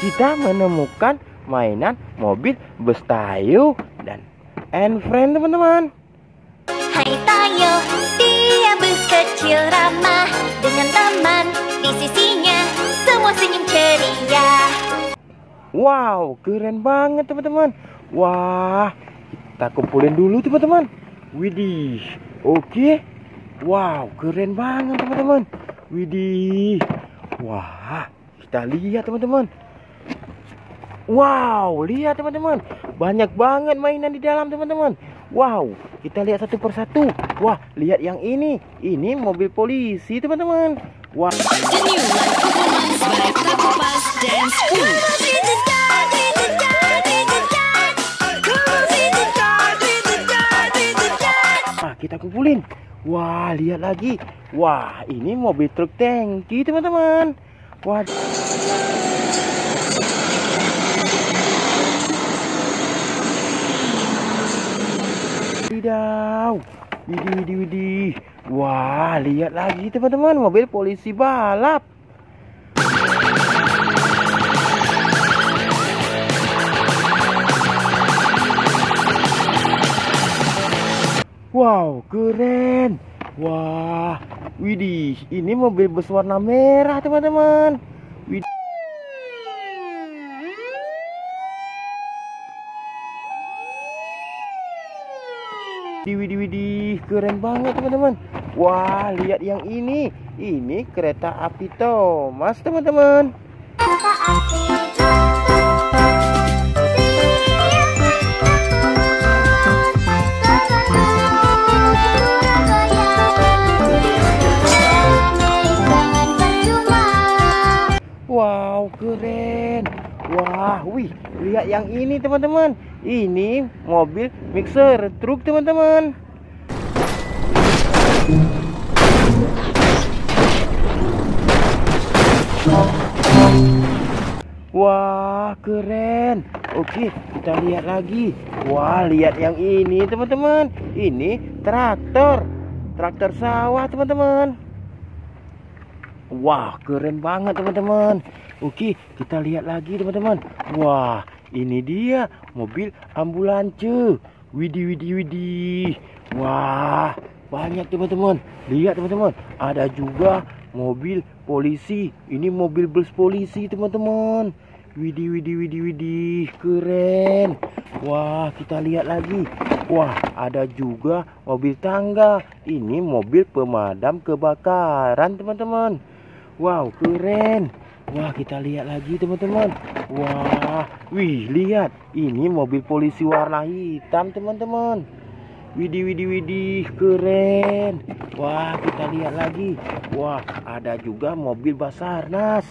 kita menemukan mainan mobil bus tayo dan and friend teman-teman. Hai Tayo, dia bus kecil ramah Dengan teman di sisinya Semua senyum ceria Wow, keren banget teman-teman. Wah, kita kumpulin dulu teman-teman. Widih, oke. Wow, keren banget teman-teman. Widih, wah, kita lihat teman-teman. Wow, lihat teman-teman. Banyak banget mainan di dalam teman-teman. Wow, kita lihat satu persatu. Wah, lihat yang ini. Ini mobil polisi teman-teman. Wah, The new live performance by Takopas Dance Crew. ah, kita kumpulin. Wah, lihat lagi. Wah, ini mobil truk tangki teman-teman. Wah, Widaw. Widih, widih, widih. Wah, lihat lagi teman-teman, mobil polisi balap. Wow, keren. Wah, widih, ini mobil bus warna merah teman-teman. Widih, widih, keren banget teman-teman. Wah, lihat yang ini. Ini kereta api Thomas teman-teman. Wow, keren. Wah, wih, lihat yang ini teman-teman. Ini mobil mixer truk teman-teman. Wah, keren. Oke, kita lihat lagi. Wah, lihat yang ini teman-teman. Ini traktor. Traktor sawah teman-teman. Wah, keren banget teman-teman. Oke, kita lihat lagi teman-teman. Wah, ini dia mobil ambulance. Widih, widih, widih. Wah, banyak teman-teman. Lihat teman-teman, ada juga mobil polisi. Ini mobil bus polisi teman-teman. Widih, widih, widih, widih. Keren. Wah, kita lihat lagi. Wah, ada juga mobil tangga. Ini mobil pemadam kebakaran teman-teman. Wow, keren. Wah, kita lihat lagi teman-teman. Wah, wih, lihat. Ini mobil polisi warna hitam teman-teman. Widih, widih, widih, keren. Wah, kita lihat lagi. Wah, ada juga mobil Basarnas.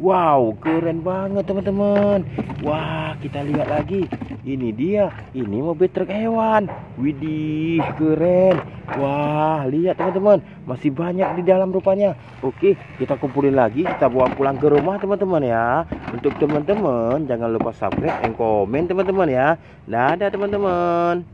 Wow, keren banget teman-teman. Wah, kita lihat lagi. Ini dia, ini mobil truk hewan. Widih, keren. Wah, lihat teman-teman, masih banyak di dalam rupanya. Oke, kita kumpulin lagi, kita bawa pulang ke rumah teman-teman ya. Untuk teman-teman, jangan lupa subscribe dan komen teman-teman ya. Dadah teman-teman.